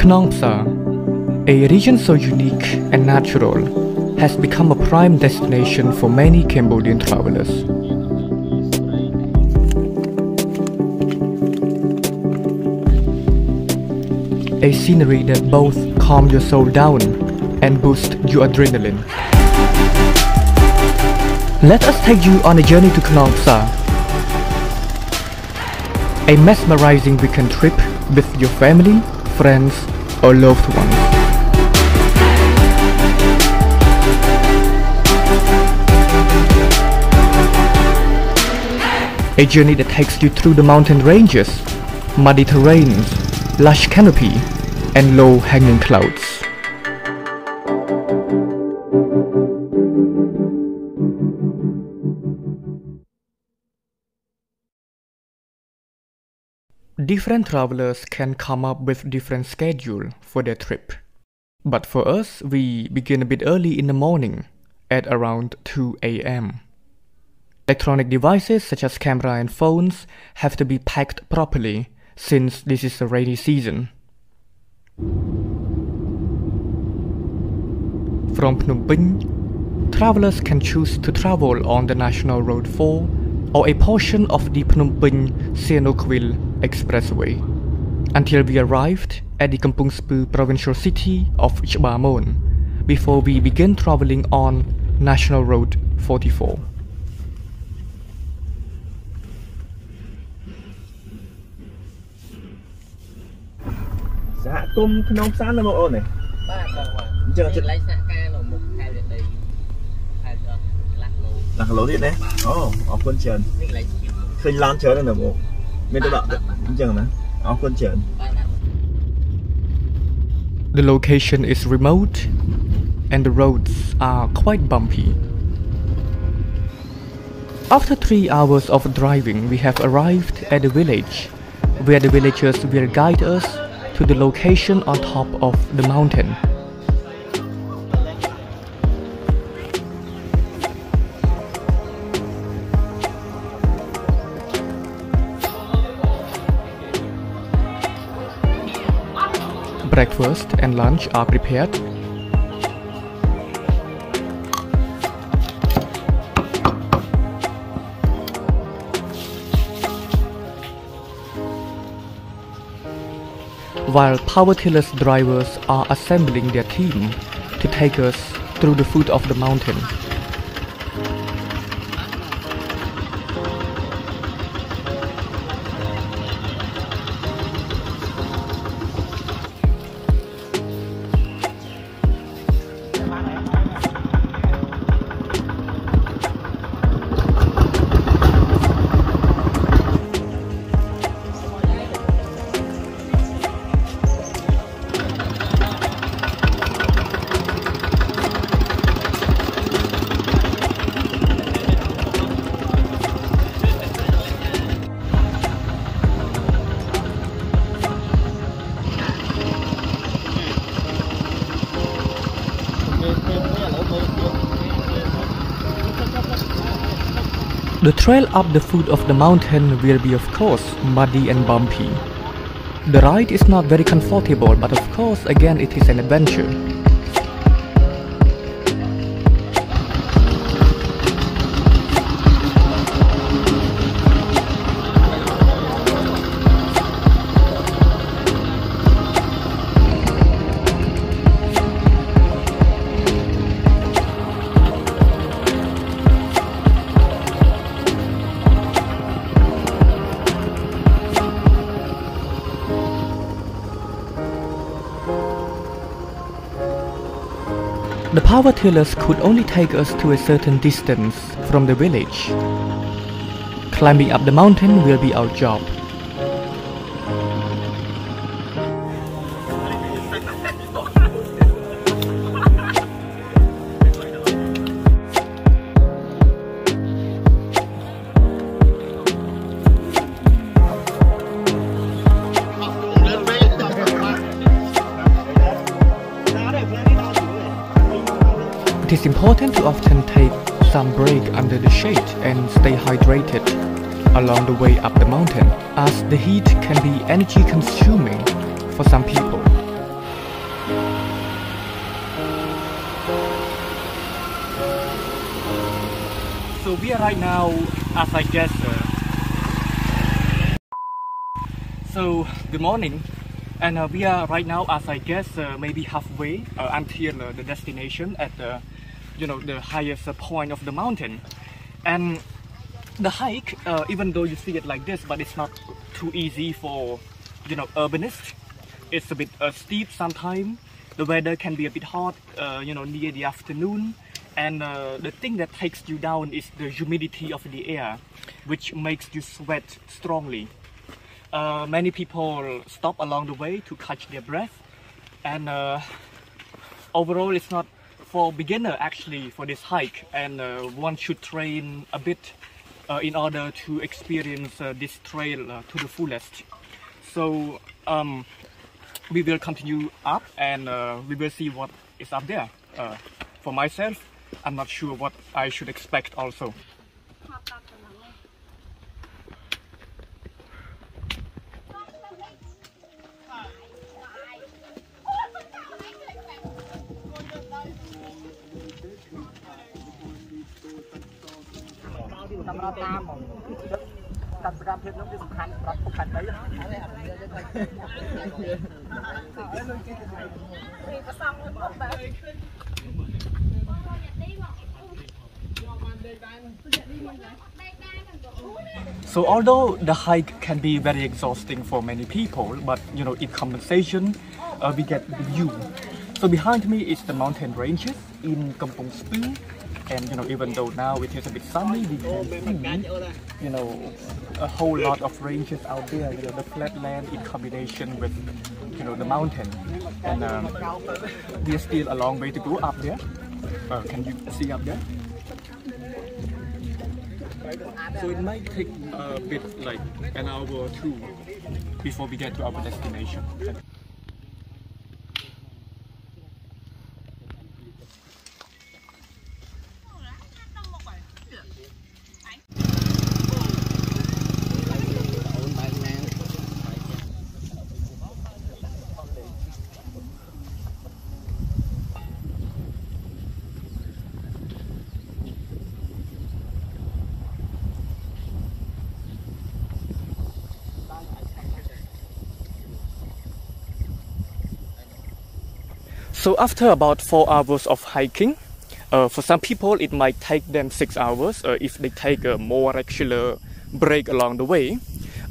Knong a region so unique and natural, has become a prime destination for many Cambodian travelers. A scenery that both calm your soul down and boost your adrenaline. Let us take you on a journey to Khnang Phsar, a mesmerizing weekend trip with your family, friends, or loved ones. A journey that takes you through the mountain ranges, muddy terrains, lush canopy, and low-hanging clouds. Different travelers can come up with different schedule for their trip. But for us, we begin a bit early in the morning at around 2 a.m. Electronic devices such as camera and phones have to be packed properly since this is a rainy season. From Phnom Penh, travelers can choose to travel on the National Road 4 or a portion of the Phnom Penh Sihanoukville expressway until we arrived at the Kampung Spuu provincial city of Ichbamon before we began traveling on National Road 44. Dạ cung không sáng đâu mà ôn này. Ba đâu mà. Chờ chờ. Lấy sạc ca là một hai điện đi. Hai giờ. Lạc lô. Lạc lô đi đấy. Ồ, oh, អរគុណច្រើនឃើញឡានច្រើនណាស់បងមានទៅដល់ អញ្ចឹងណាអរគុណច្រើន បាទបាទ The location is remote and the roads are quite bumpy. After three hours of driving, we have arrived at the village, where the villagers will guide us to the location on top of the mountain. Breakfast and lunch are prepared. While power tillers drivers are assembling their team to take us through the foot of the mountain. The trail up the foot of the mountain will be of course muddy and bumpy. The ride is not very comfortable but of course again it is an adventure. The power tillers could only take us to a certain distance from the village. Climbing up the mountain will be our job. It is important to often take some break under the shade and stay hydrated along the way up the mountain as the heat can be energy consuming for some people. So we are right now as I guess. Uh, so good morning and uh, we are right now as I guess uh, maybe halfway uh, until uh, the destination at the you know, the highest point of the mountain, and the hike, uh, even though you see it like this, but it's not too easy for, you know, urbanists. It's a bit uh, steep sometimes. The weather can be a bit hot, uh, you know, near the afternoon. And uh, the thing that takes you down is the humidity of the air, which makes you sweat strongly. Uh, many people stop along the way to catch their breath. And uh, overall, it's not for beginner actually for this hike. And uh, one should train a bit uh, in order to experience uh, this trail uh, to the fullest. So um, we will continue up and uh, we will see what is up there. Uh, for myself, I'm not sure what I should expect also. So, although the hike can be very exhausting for many people, but you know, in compensation, uh, we get the view. So behind me is the mountain ranges in Kampong Speu, and you know, even though now it is a bit sunny, we can see, you know, a whole lot of ranges out there. You know, the flat land in combination with, you know, the mountain, and um, we are still a long way to go up there. Uh, can you see up there? So it might take a bit like an hour or two before we get to our destination. So after about four hours of hiking, uh, for some people it might take them six hours uh, if they take a more regular break along the way.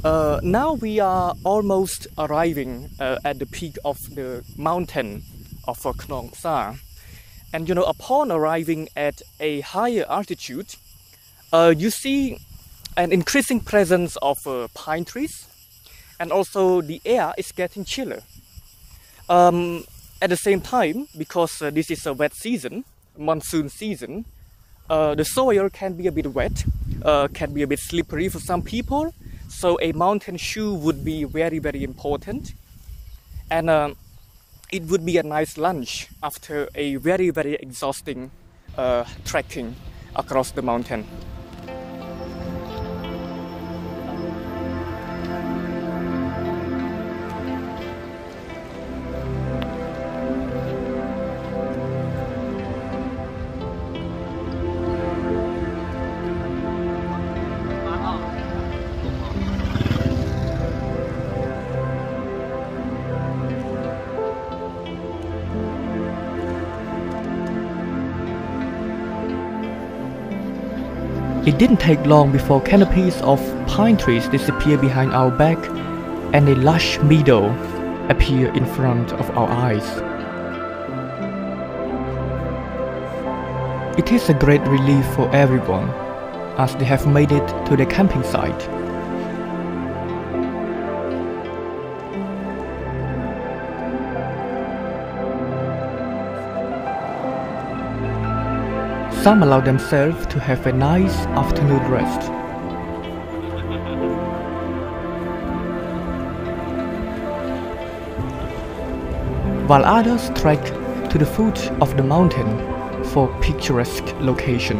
Uh, now we are almost arriving uh, at the peak of the mountain of uh, Khnang Phsar. And you know, upon arriving at a higher altitude, uh, you see an increasing presence of uh, pine trees, and also the air is getting chiller. Um, at the same time, because uh, this is a wet season, monsoon season, uh, the soil can be a bit wet, uh, can be a bit slippery for some people. So a mountain shoe would be very, very important. And um, it would be a nice lunch after a very, very exhausting uh, trekking across the mountain. It didn't take long before canopies of pine trees disappear behind our back and a lush meadow appear in front of our eyes. It is a great relief for everyone as they have made it to the camping site. Some allow themselves to have a nice afternoon rest. While others trek to the foot of the mountain for picturesque location.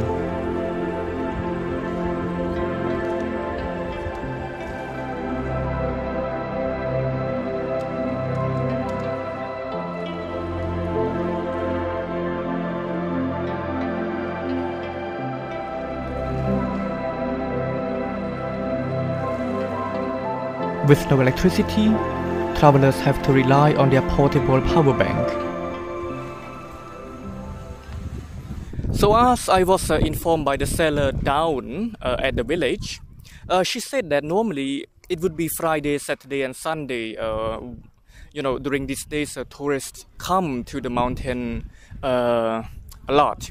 With no electricity, travelers have to rely on their portable power bank. So, as I was uh, informed by the seller down uh, at the village, uh, she said that normally it would be Friday, Saturday, and Sunday. Uh, you know, during these days, uh, tourists come to the mountain uh, a lot.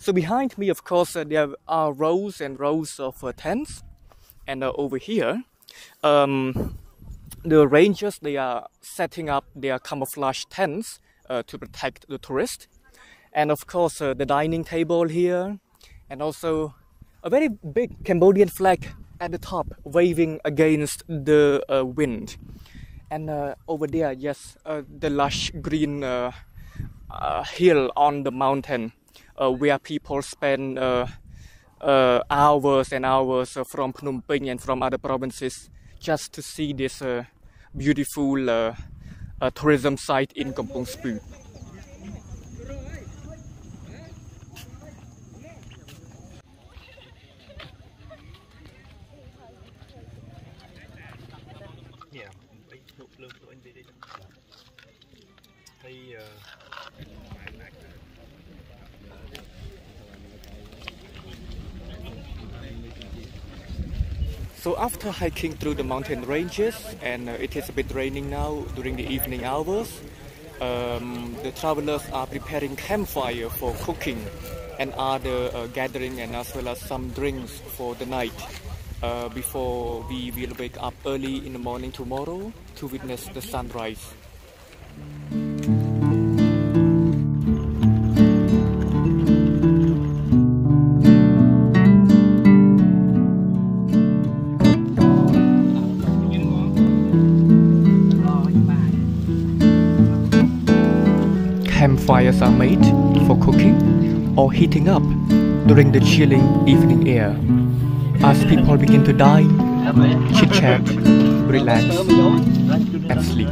So, behind me, of course, there are rows and rows of tents, and over here, um, the rangers they are setting up their camouflage tents to protect the tourists and of course uh, the dining table here and also a very big Cambodian flag at the top waving against the uh, wind. And uh, over there yes uh, the lush green uh, uh, hill on the mountain where people spend Uh, hours and hours uh, from Phnom Penh and from other provinces just to see this uh, beautiful tourism site in Kampong Speu. So after hiking through the mountain ranges and uh, it is a bit raining now during the evening hours, um, the travelers are preparing campfire for cooking and other uh, gathering and as well as some drinks for the night uh, before we will wake up early in the morning tomorrow to witness the sunrise. Fires are made for cooking or heating up during the chilling evening air. As people begin to dine, chit chat, relax, and sleep.